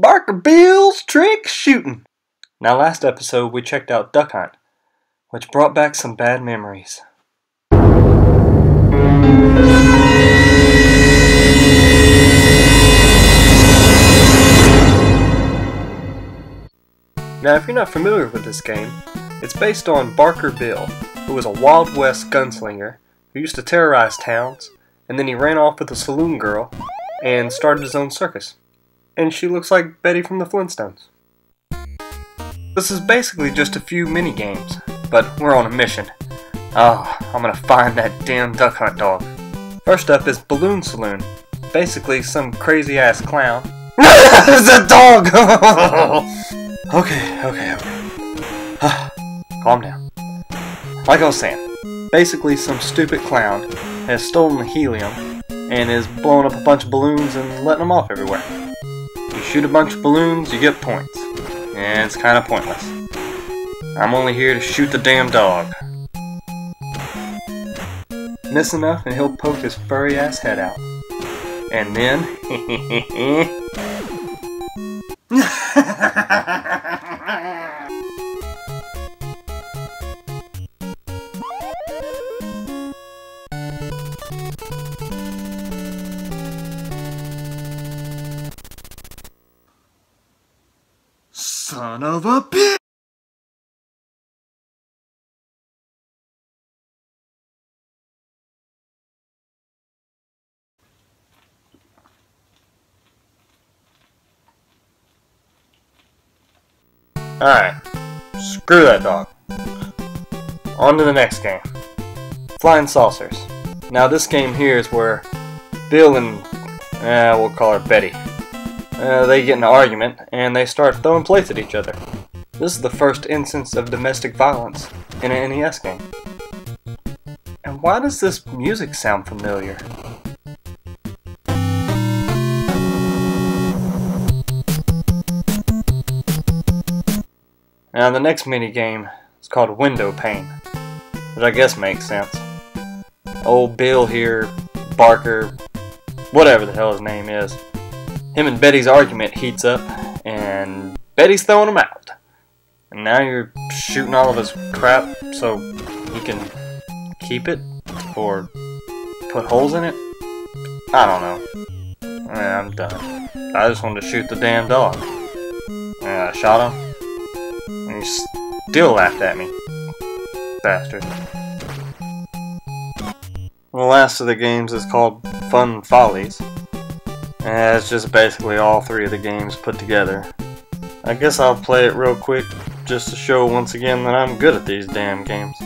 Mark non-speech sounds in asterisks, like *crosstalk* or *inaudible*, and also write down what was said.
Barker Bill's trick shooting. Now, last episode we checked out Duck Hunt, which brought back some bad memories. Now, if you're not familiar with this game, it's based on Barker Bill, who was a Wild West gunslinger who used to terrorize towns, and then he ran off with a saloon girl and started his own circus. And she looks like Betty from the Flintstones. This is basically just a few mini games, but we're on a mission. Oh, I'm gonna find that damn duck hunt dog. First up is Balloon Saloon. Basically, some crazy ass clown. *laughs* it's a dog! *laughs* okay, okay, okay. Ah, calm down. Like I was saying, basically, some stupid clown has stolen the helium and is blowing up a bunch of balloons and letting them off everywhere. You shoot a bunch of balloons, you get points. And it's kind of pointless. I'm only here to shoot the damn dog. Miss enough and he'll poke his furry ass head out. And then... *laughs* Son of a bitch! Alright. Screw that dog. On to the next game. Flying Saucers. Now this game here is where Bill and, uh, we'll call her Betty, uh, they get in an argument and they start throwing plates at each other. This is the first instance of domestic violence in an NES game. And why does this music sound familiar? Now the next mini game is called Window Pane, which I guess makes sense. Old Bill here, Barker, whatever the hell his name is, him and Betty's argument heats up, and Betty's throwing him out. And now you're shooting all of his crap so he can keep it or put holes in it. I don't know. Eh, I'm done. I just wanted to shoot the damn dog. And I shot him, and he still laughed at me. Bastard. The last of the games is called Fun Follies. And it's just basically all three of the games put together. I guess I'll play it real quick just to show once again that I'm good at these damn games.